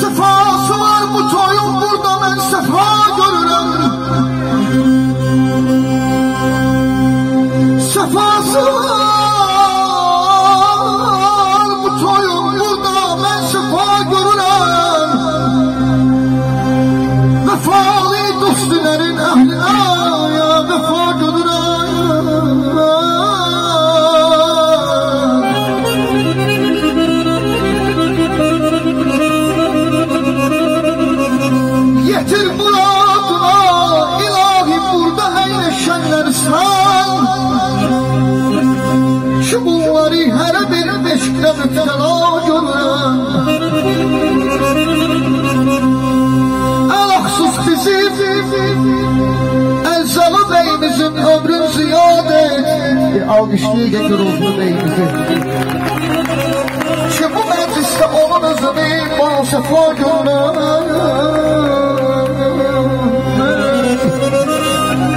Sefası var bu toyun burada ben sefa görürüm. Sefası var bu toyun burada ben sefa görürüm. Vefalı dostların ehline ya vefa görürüm Yetir muradına ilahi burada eyleşenler sen Şu bunları her bir meşkle müptela görürüm Elaksız bizim Elzalı beyimizin ömrün ziyade. Bir alkışlığı getir oldu beyimizi Şu bu mecliste onun özünü bana sefa görürüm